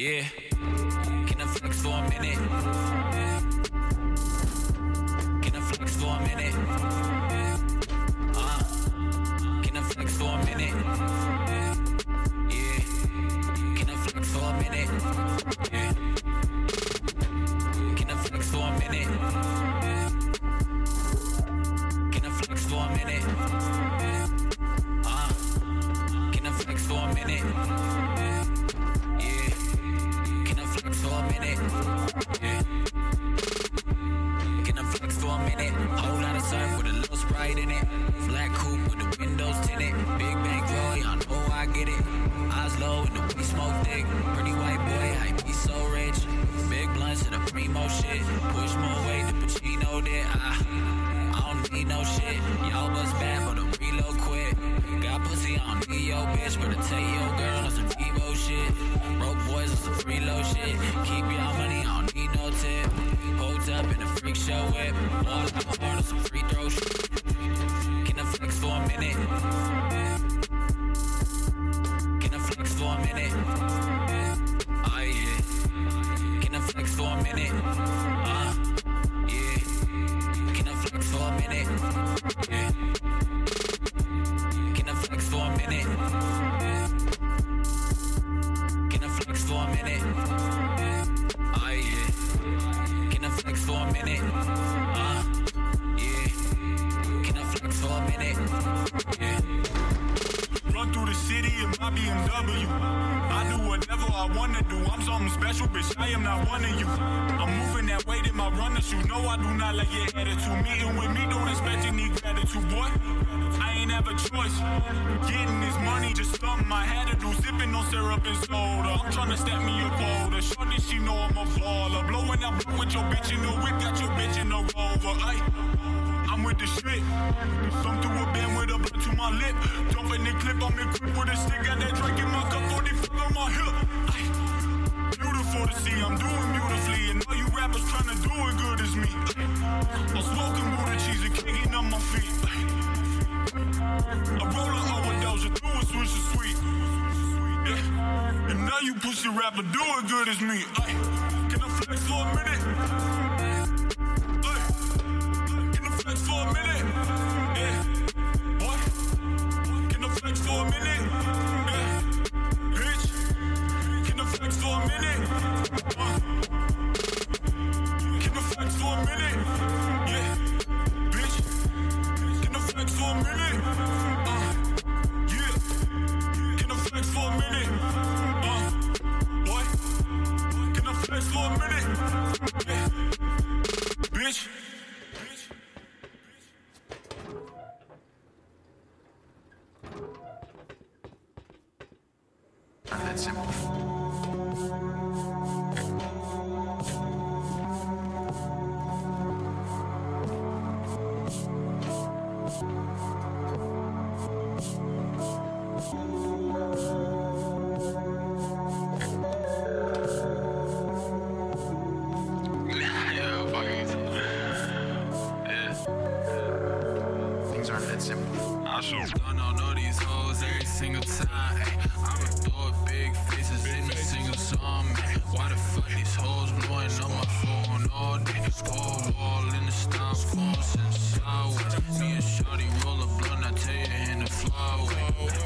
Yeah. Can I flex for a minute? Can I flex for a minute? Uh, can I flex for a minute? Yeah. Can I flex for a minute? Yeah. Can I flex for a minute? Can I flex for a minute? Uh, can I flex for a minute? Minute? Yeah. Can I flex for a minute? Whole lot of surf with a little sprite in it. Black coupe with the windows tinted. Big bang Roy, I know I get it. Eyes low and the we smoke thick. Pretty white boy, I be so rich. Big blunts and the primo shit. Push more weight, the Pacino did. I, I don't need no shit. Y'all bust bad, but I'm reload quick. Got pussy, I don't need your bitch, but I take your girl shit. Broke boys on some freeload shit. Keep y'all money, I don't need no tip. Hold up in a freak show whip. Out my heart on some free throw shit. Can I flex for a minute? Can I flex for a minute? Oh yeah. Can I flex for a minute? Uh, yeah. Can I flex for a minute? Yeah. Can I flex for a minute? Minute? Oh yeah. Can I flex for a minute? Uh, yeah. Can I flex for a minute? Yeah. Run through the city in my BMW. I do whatever I wanna do. I'm something special, bitch. I am not one of you. I'm moving that weight in my runners. You know I do not like your attitude. Meeting with me, don't expect any gratitude, boy. Ain't have a choice. Getting this money, just something I had to do. Sipping on syrup and soda. I'm trying to stack me a quota. Shorty, she know I'm a baller. Blowing up with your bitch in the whip, got your bitch in the rover. Ay. I'm with the shit. Come through a band with a blunt to my lip. Jumping the clip, I'm equipped with a stick. Got that drink in my cup, 45 on my hip. Ay. Beautiful to see, I'm doing beautifully. And all you rappers trying to do it good as me. I'm smoking Buddha cheese and kicking up my feet. Ay. I roll a overdose, you do a switch of sweet. Yeah. And now you pussy rapper do it good as me. Ay. Can I flex for a minute? Can I flex for a minute? Yeah. Can I flex for a minute? Yeah. Can I flex for a minute? Bitch. That simple. that shit. I should done on all these hoes every single time. I'ma throw big faces in a single song, man. Why the fuck these hoes blowing on my phone all day? Cold wall in the stop phone since I was me and Shotty roll a blunt, I tell you in the flyway.